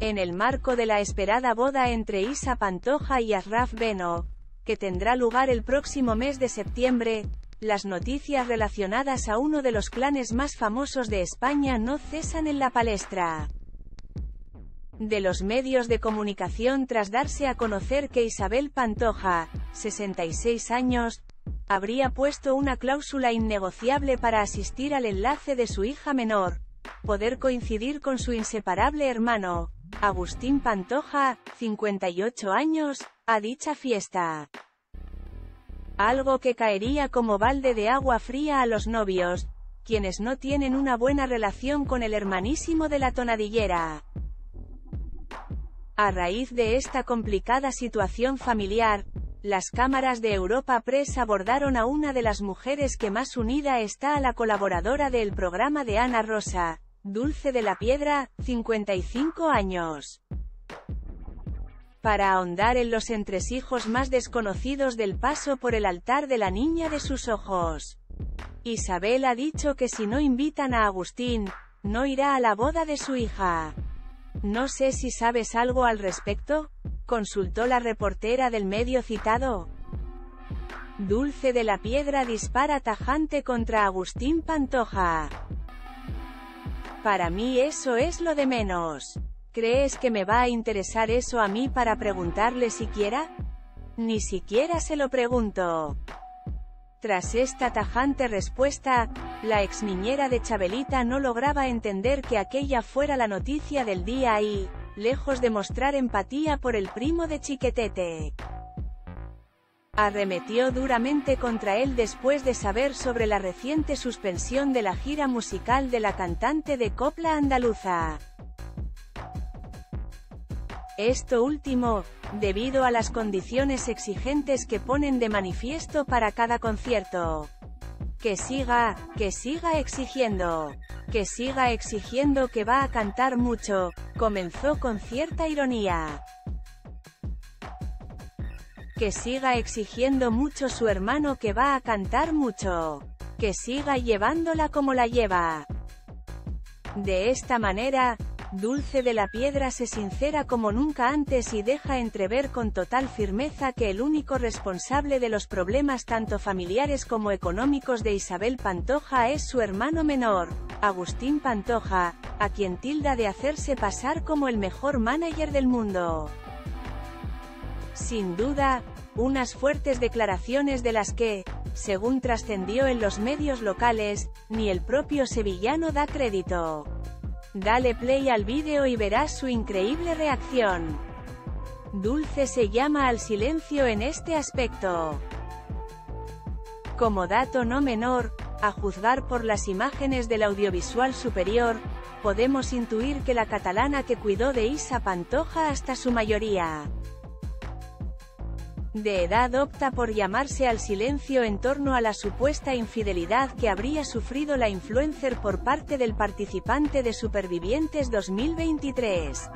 En el marco de la esperada boda entre Isa Pantoja y Asraf Beno, que tendrá lugar el próximo mes de septiembre, las noticias relacionadas a uno de los clanes más famosos de España no cesan en la palestra. De los medios de comunicación tras darse a conocer que Isabel Pantoja, 66 años, habría puesto una cláusula innegociable para asistir al enlace de su hija menor, poder coincidir con su inseparable hermano, Agustín Pantoja, 58 años, a dicha fiesta. Algo que caería como balde de agua fría a los novios, quienes no tienen una buena relación con el hermanísimo de la tonadillera. A raíz de esta complicada situación familiar, las cámaras de Europa Press abordaron a una de las mujeres que más unida está a la colaboradora del programa de Ana Rosa, Dulce de la Piedra, 55 años. Para ahondar en los entresijos más desconocidos del paso por el altar de la niña de sus ojos. Isabel ha dicho que si no invitan a Agustín, no irá a la boda de su hija. No sé si sabes algo al respecto, consultó la reportera del medio citado. Dulce de la Piedra dispara tajante contra Agustín Pantoja. Para mí eso es lo de menos. ¿Crees que me va a interesar eso a mí para preguntarle siquiera? Ni siquiera se lo pregunto. Tras esta tajante respuesta, la ex niñera de Chabelita no lograba entender que aquella fuera la noticia del día y, lejos de mostrar empatía por el primo de Chiquetete, arremetió duramente contra él después de saber sobre la reciente suspensión de la gira musical de la cantante de copla andaluza. Esto último, debido a las condiciones exigentes que ponen de manifiesto para cada concierto. Que siga, que siga exigiendo. Que siga exigiendo que va a cantar mucho, comenzó con cierta ironía. Que siga exigiendo mucho su hermano que va a cantar mucho. Que siga llevándola como la lleva. De esta manera, Dulce de la Piedra se sincera como nunca antes y deja entrever con total firmeza que el único responsable de los problemas tanto familiares como económicos de Isabel Pantoja es su hermano menor, Agustín Pantoja, a quien tilda de hacerse pasar como el mejor manager del mundo. Sin duda, unas fuertes declaraciones de las que, según trascendió en los medios locales, ni el propio sevillano da crédito. Dale play al vídeo y verás su increíble reacción. Dulce se llama al silencio en este aspecto. Como dato no menor, a juzgar por las imágenes del audiovisual superior, podemos intuir que la catalana que cuidó de Isa Pantoja hasta su mayoría de edad opta por llamarse al silencio en torno a la supuesta infidelidad que habría sufrido la influencer por parte del participante de Supervivientes 2023.